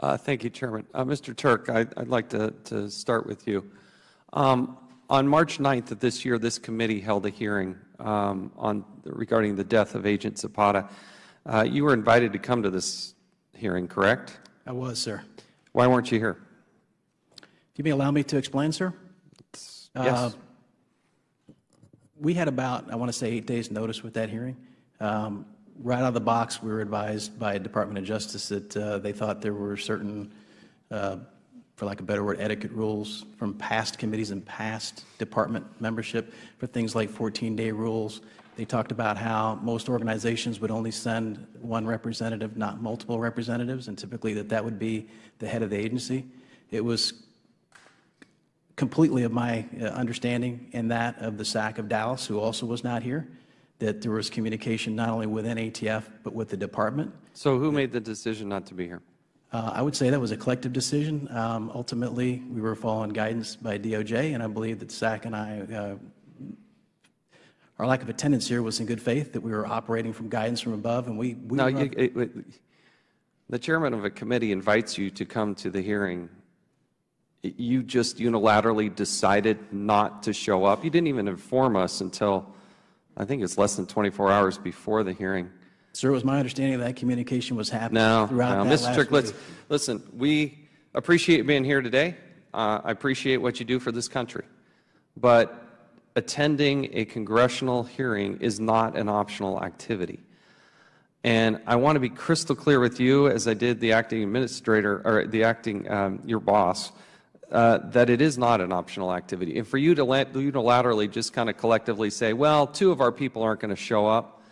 Uh, thank you, Chairman. Uh, Mr. Turk, I, would like to, to start with you. Um, on March 9th of this year, this committee held a hearing um, on regarding the death of Agent Zapata. Uh, you were invited to come to this hearing, correct? I was, sir. Why weren't you here? If you may allow me to explain, sir? Yes. Uh, we had about, I want to say, eight days' notice with that hearing. Um, right out of the box, we were advised by Department of Justice that uh, they thought there were certain, uh, for lack of a better word, etiquette rules from past committees and past department membership for things like 14-day rules. They talked about how most organizations would only send one representative, not multiple representatives, and typically that that would be the head of the agency. It was completely of my uh, understanding and that of the SAC of Dallas, who also was not here, that there was communication not only within ATF but with the department. So who made the decision not to be here? Uh, I would say that was a collective decision. Um, ultimately, we were following guidance by DOJ, and I believe that SAC and I, uh, our lack of attendance here was in good faith, that we were operating from guidance from above, and we, we no, you, it, it, the chairman of a committee invites you to come to the hearing you just unilaterally decided not to show up. You didn't even inform us until, I think it's less than 24 hours before the hearing. Sir, it was my understanding that communication was happening no, throughout no. that Mr. Turk, listen, we appreciate being here today. Uh, I appreciate what you do for this country. But attending a congressional hearing is not an optional activity. And I want to be crystal clear with you, as I did the acting administrator, or the acting, um, your boss, uh, that it is not an optional activity. And for you to unilaterally just kind of collectively say, well, two of our people aren't going to show up,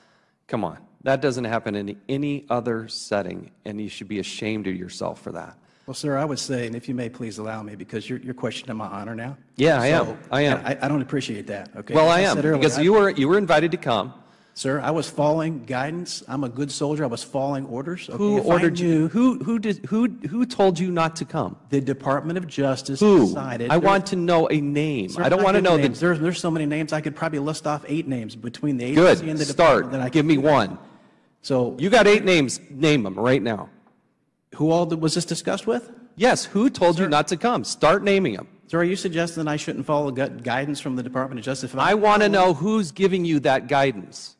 come on. That doesn't happen in any other setting, and you should be ashamed of yourself for that. Well, sir, I would say, and if you may please allow me, because you're, you're questioning my honor now. Yeah, I so, am. I am. I, I, don't appreciate that. Okay. Well, I, I am earlier, because you were you were invited to come. Sir, I was following guidance. I'm a good soldier. I was following orders. Okay, who ordered you? Who who did who who told you not to come? The Department of Justice who? decided. I want to know a name. Sir, I don't want to know names. the. There's there's so many names. I could probably list off eight names between the agency good. and the Start. department. Start. Give me one. So you got eight names. Name them right now. Who all was this discussed with? Yes. Who told sir, you not to come? Start naming them. So are you suggesting that I shouldn't follow guidance from the Department of Justice? I, I want to know who's giving you that guidance.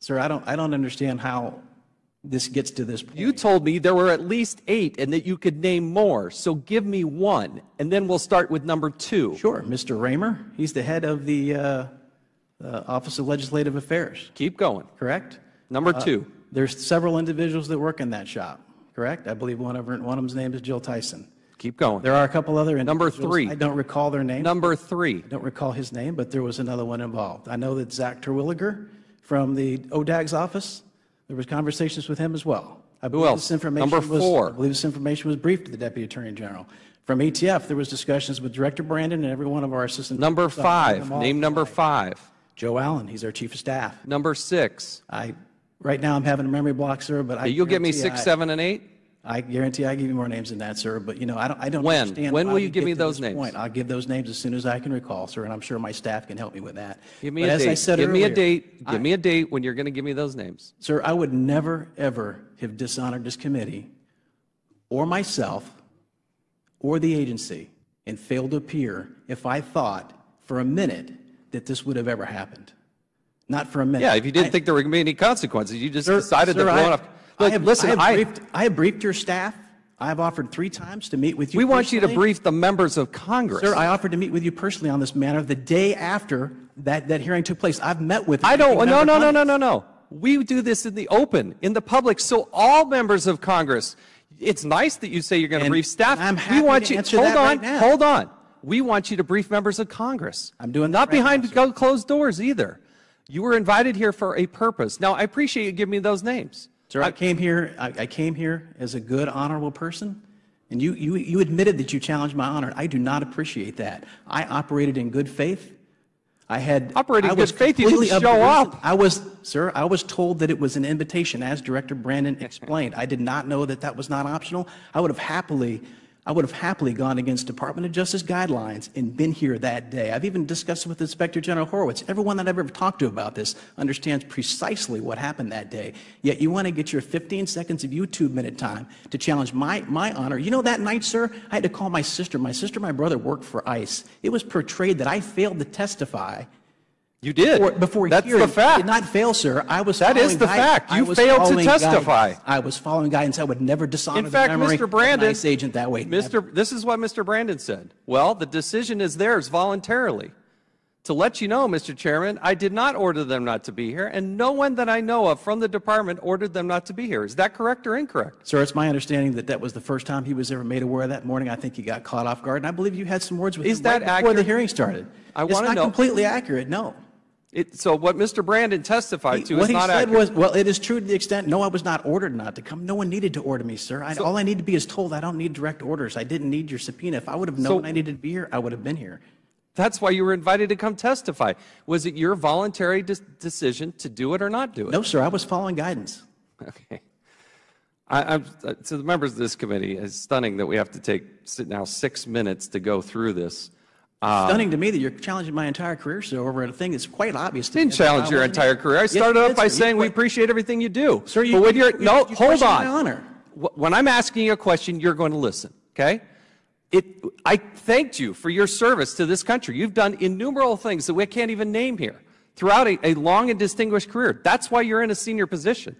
Sir, I don't, I don't understand how this gets to this point. You told me there were at least eight and that you could name more. So give me one, and then we'll start with number two. Sure. Mr. Ramer, he's the head of the uh, uh, Office of Legislative Affairs. Keep going. Correct? Number uh, two. There's several individuals that work in that shop, correct? I believe one of, one of them's name is Jill Tyson. Keep going. There are a couple other individuals. Number three. I don't recall their name. Number three. I don't recall his name, but there was another one involved. I know that Zach Terwilliger from the ODAG's office. There was conversations with him as well. I Who else? This information Number four. I believe this information was briefed to the Deputy Attorney General. From ATF, there was discussions with Director Brandon and every one of our assistant. Number five. Name number five. Joe Allen. He's our Chief of Staff. Number six. I, right now I'm having a memory block, sir, but I. You'll get me six, I, seven, and eight? I guarantee I give you more names than that, sir. But you know, I don't. I don't when? understand. When will you give me those names? Point. I'll give those names as soon as I can recall, sir, and I'm sure my staff can help me with that. Give me but a as date. I said give earlier, me a date. Give I, me a date when you're going to give me those names, sir. I would never ever have dishonored this committee, or myself, or the agency, and failed to appear if I thought for a minute that this would have ever happened. Not for a minute. Yeah, if you didn't I, think there were going to be any consequences, you just sir, decided sir, to blow it off. I have, listen, I have, briefed, I have briefed your staff I have offered three times to meet with you. We want you to brief the members of Congress. Sir, I offered to meet with you personally on this matter the day after that, that hearing took place. I've met with. I don't. No, no, no, no, no, no. We do this in the open, in the public, so all members of Congress. It's nice that you say you're going to brief staff. I'm happy we want to you. Answer hold that on. Right now. Hold on. We want you to brief members of Congress. I'm doing that not right behind now, closed doors either. You were invited here for a purpose. Now, I appreciate you giving me those names. Sir, I, I came here. I, I came here as a good, honorable person. And you, you, you admitted that you challenged my honor. I do not appreciate that. I operated in good faith. I had operated in good faith. You didn't show up. I was, sir. I was told that it was an invitation, as Director Brandon explained. I did not know that that was not optional. I would have happily, I would have happily gone against Department of Justice guidelines and been here that day. I've even discussed it with Inspector General Horowitz. Everyone that I've ever talked to about this understands precisely what happened that day. Yet you want to get your 15 seconds of YouTube minute time to challenge my, my honor. You know, that night, sir, I had to call my sister. My sister and my brother worked for ICE. It was portrayed that I failed to testify You did. before, before That's hearing. the fact. did not fail, sir. I was That is the guide- fact. You failed to testify. guidance. I was following guidance. I would never dishonor In fact, Mr. Brandon, agent that way. Never. Mr. This is what Mr. Brandon said. Well, the decision is theirs voluntarily. To let you know, Mr. Chairman, I did not order them not to be here, and no one that I know of from the department ordered them not to be here. Is that correct or incorrect? Sir, it's my understanding that that was the first time he was ever made aware of that morning. I think he got caught off guard, and I believe you had some words with Is him that right before the hearing started. I it's not know- completely accurate, no. It, so what Mr. Brandon testified to what is he not said accurate. was, well, it is true to the extent, no, I was not ordered not to come. No one needed to order me, sir. I, all I need to be is told I don't need direct orders. I didn't need your subpoena. If I would have known I needed to be here, I would have been here. That's why you were invited to come testify. Was it your voluntary de- decision to do it or not do it? No, sir, I was following guidance. Okay. I, I'm, uh, to the members of this committee, it's stunning that we have to take sit now six minutes to go through this. Uh, Stunning to me that you're challenging my entire career, sir, over a thing that's quite obvious. to me didn't challenge your entire career. I Yes, started off by sir. You saying we appreciate everything you do. Sir, you- but when you- you're, you- no, you hold on. my honor. Wh- When I'm asking you a question, you're going to listen, okay? It, I thanked you for your service to this country. You've done innumerable things that we can't even name here throughout a, a long and distinguished career. That's why you're in a senior position.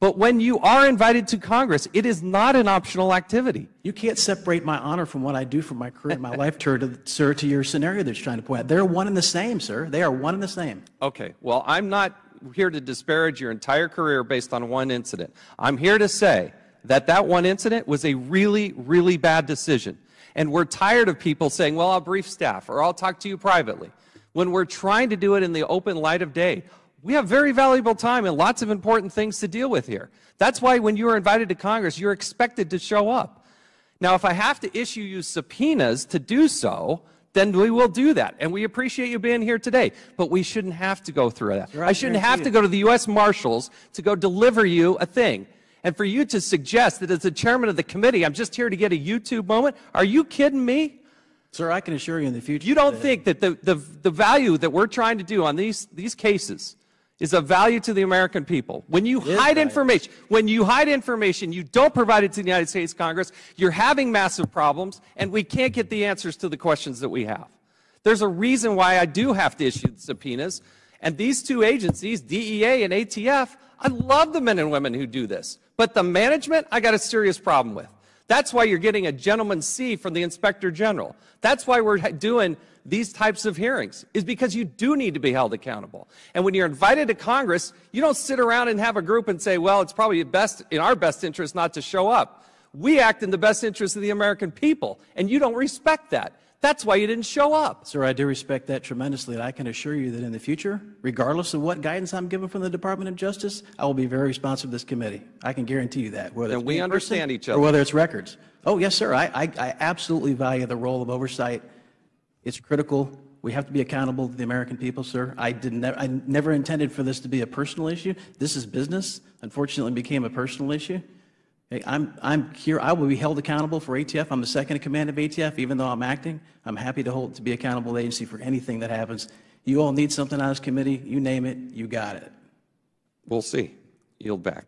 But when you are invited to Congress, it is not an optional activity. You can't separate my honor from what I do for my career and my life, sir, to, sir, to your scenario that you're trying to point out. They're one and the same, sir. They are one and the same. Okay, well, I'm not here to disparage your entire career based on one incident. I'm here to say that that one incident was a really, really bad decision. And we're tired of people saying, well, I'll brief staff or I'll talk to you privately. When we're trying to do it in the open light of day, we have very valuable time and lots of important things to deal with here. That's why when you are invited to Congress, you're expected to show up. Now, if I have to issue you subpoenas to do so, then we will do that. And we appreciate you being here today. But we shouldn't have to go through that. I I shouldn't have to go to the U.S. Marshals to go deliver you a thing. And for you to suggest that as the chairman of the committee, I'm just here to get a YouTube moment, are you kidding me? Sir, I can assure you in the future. You don't that- think that the, the, the value that we're trying to do on these, these cases is of value to the American people. When you hide value. information, when you hide information, you don't provide it to the United States Congress, you're having massive problems, and we can't get the answers to the questions that we have. There's a reason why I do have to issue the subpoenas. And these two agencies, DEA and ATF, I love the men and women who do this. But the management, I got a serious problem with. That's why you're getting a gentleman C from the inspector general. That's why we're doing these types of hearings, is because you do need to be held accountable. And when you're invited to Congress, you don't sit around and have a group and say, well, it's probably best in our best interest not to show up. We act in the best interest of the American people, and you don't respect that. That's why you didn't show up. Sir, I do respect that tremendously, and I can assure you that in the future, regardless of what guidance I'm given from the Department of Justice, I will be very responsive to this committee. I can guarantee you that. Whether Then it's we me in person understand each other. Or other. whether it's records. Oh, yes, sir. I, I, I absolutely value the role of oversight. It's critical. We have to be accountable to the American people, sir. I did ne- I never intended for this to be a personal issue. This is business. Unfortunately, it became a personal issue. I'm, I'm here, I will be held accountable for ATF. I'm the second in command of ATF, even though I'm acting. I'm happy to hold, to be accountable agency for anything that happens. You all need something on this committee, you name it, you got it. We'll see. Yield back.